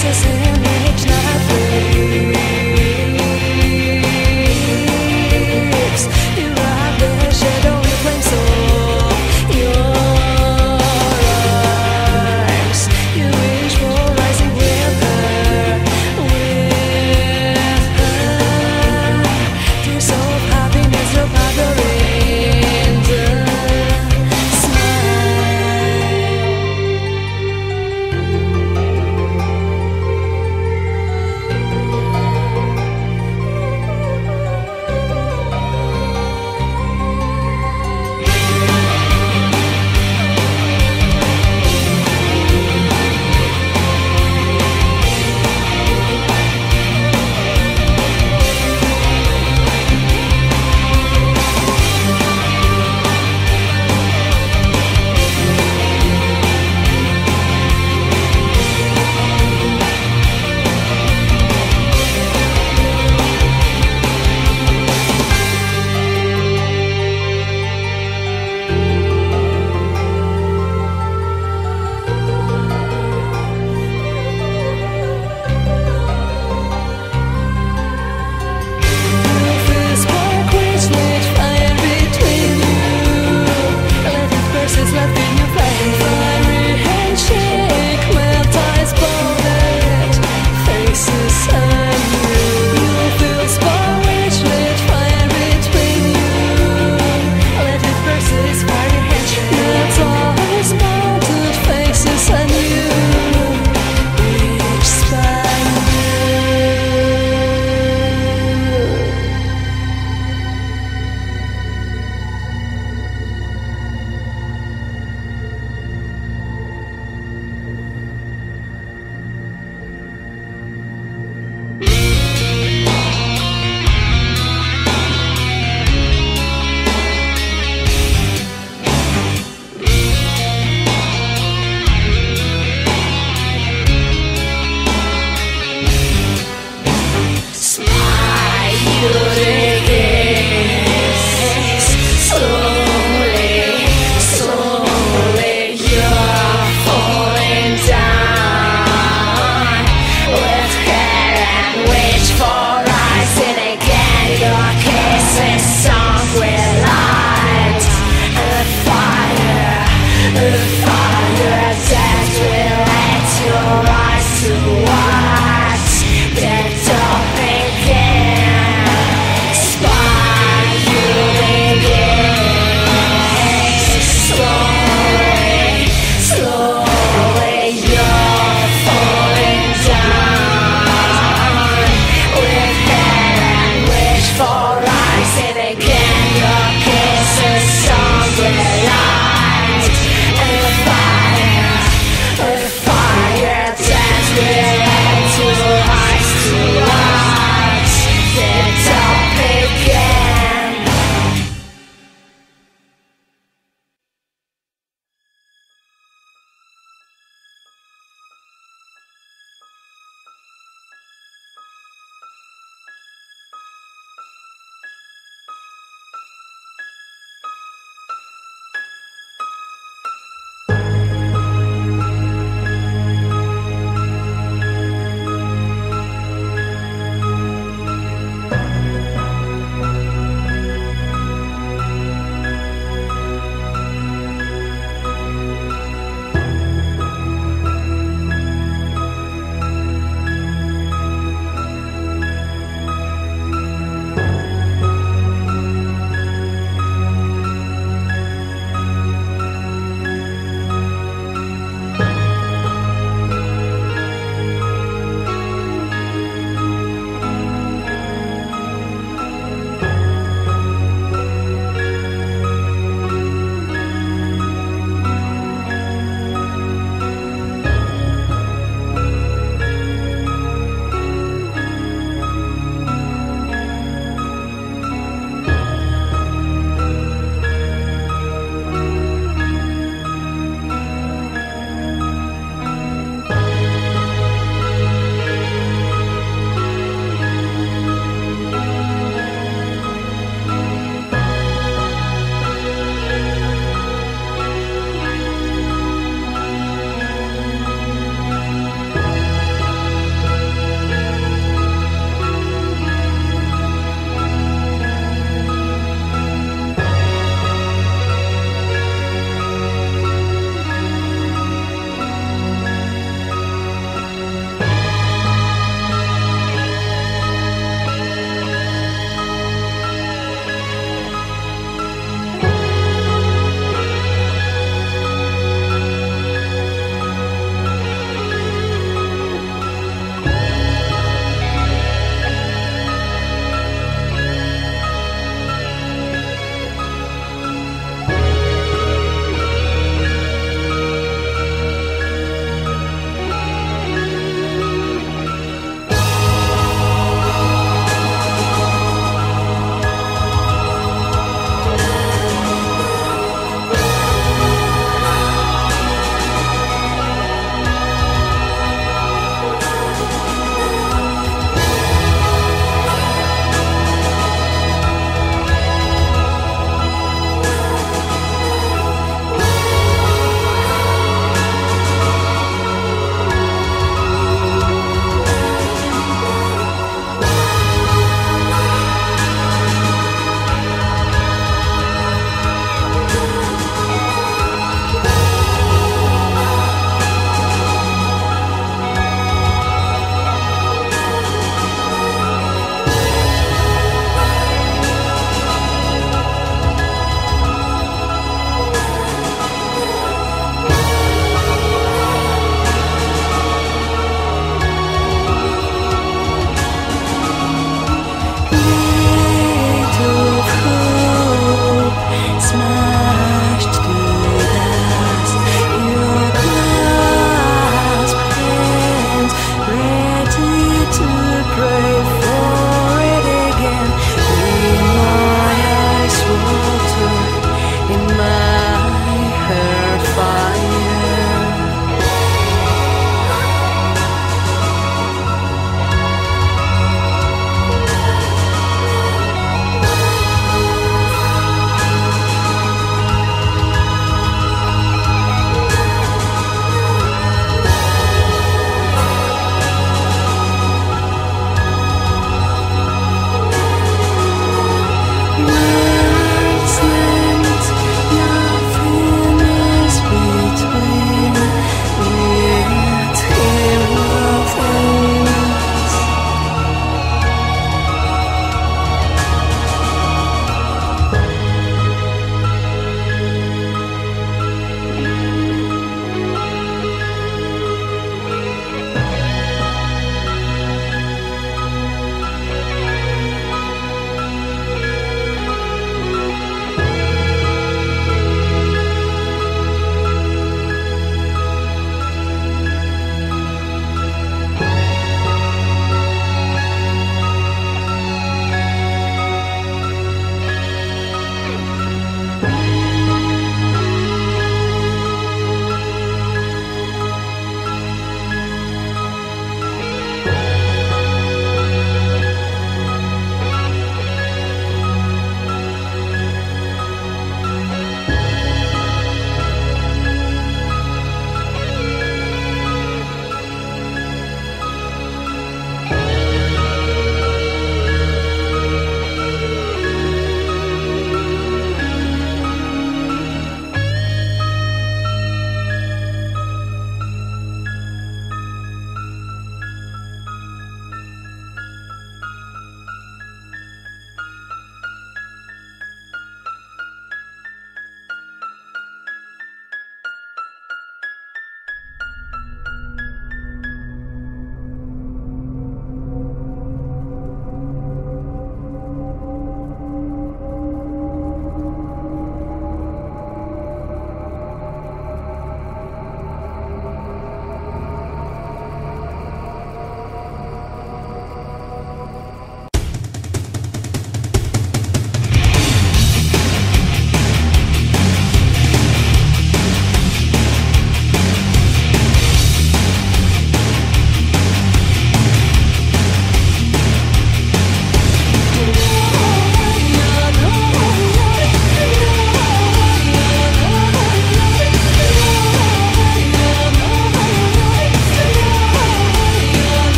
Smile